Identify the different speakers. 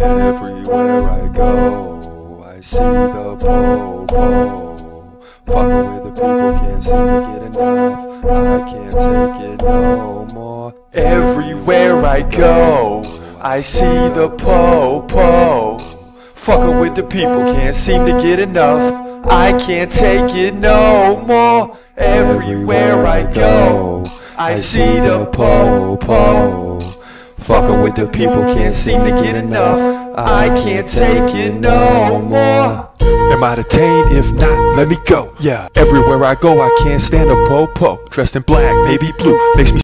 Speaker 1: Everywhere I go, I see the po-po. Fucking with the people, can't seem to get enough. I can't take it no more. Everywhere I go, I see the po-po. Fucking with the people, can't seem to get enough. I can't take it no more. Everywhere I go, I see the po-po. Fucking with the people, can't seem to get enough. I can't take it no more. Am I detained? If not, let me go. Yeah, everywhere I go, I can't stand a po-po. Dressed in black, maybe blue, makes me